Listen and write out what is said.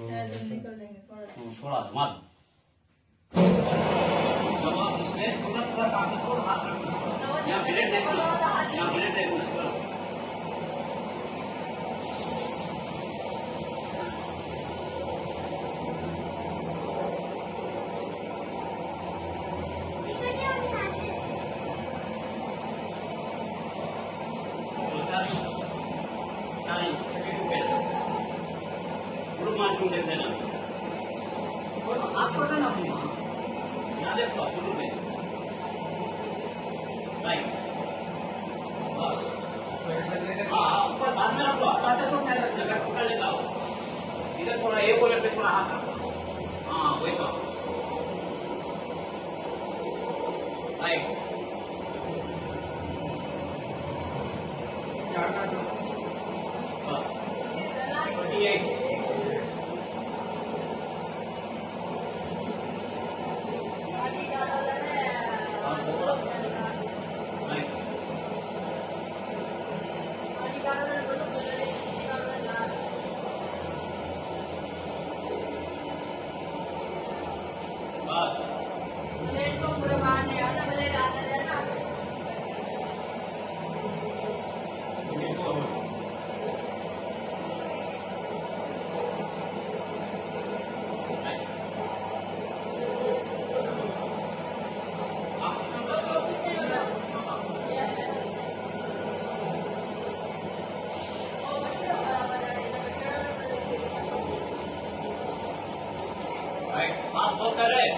थोड़ा हाथ रखना यहाँ ब्लेड देखो यहाँ ब्लेड देखो पाँच मिनट देना और आप पकड़ना अपने यहाँ देखो शुरू में ऊपर बाद में आपको आता है तो शायद जगह पकड़ लेता हो इधर थोड़ा ये बोले पे थोड़ा हाथ रखो हाँ। वही कहो राइट चार का बात भाई माफ़ तो करे